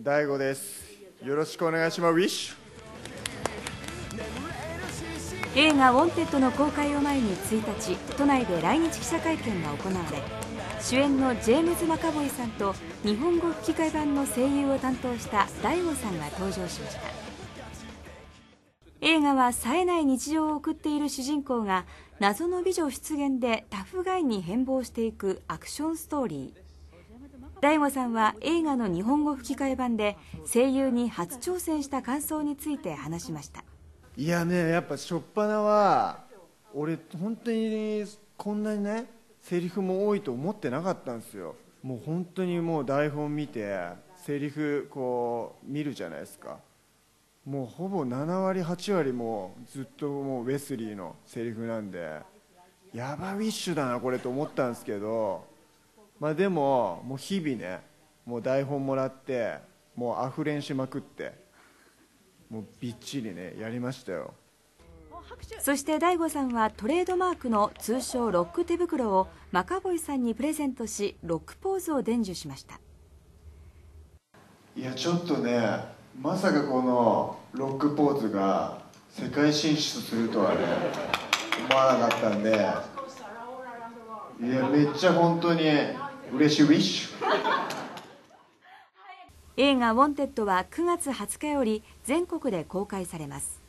大悟です。よろしくお願いします。ウィッシュ映画「ウォンテッド」の公開を前に1日都内で来日記者会見が行われ主演のジェームズ・マカボイさんと日本語吹き替え版の声優を担当した DAIGOさんが登場しました。映画は冴えない日常を送っている主人公が謎の美女出現でタフガイに変貌していくアクションストーリー。大悟さんは映画の日本語吹き替え版で声優に初挑戦した感想について話しました。いやねやっぱ初っ端は俺本当にこんなにねセリフも多いと思ってなかったんですよ。もう本当にもう台本見てセリフこう見るじゃないですか。もうほぼ7割8割もずっともうウェスリーのセリフなんでやばウィッシュだなこれと思ったんですけどまあでももう日々ねもう台本もらってもうあふれんしまくってもうびっちりねやりましたよ。そして大悟さんはトレードマークの通称ロック手袋をマカボイさんにプレゼントしロックポーズを伝授しました。いやちょっとねまさかこのロックポーズが世界進出するとはね思わなかったんでいやめっちゃ本当に嬉しいウィッシュ映画「ウォンテッド」は9月20日より全国で公開されます。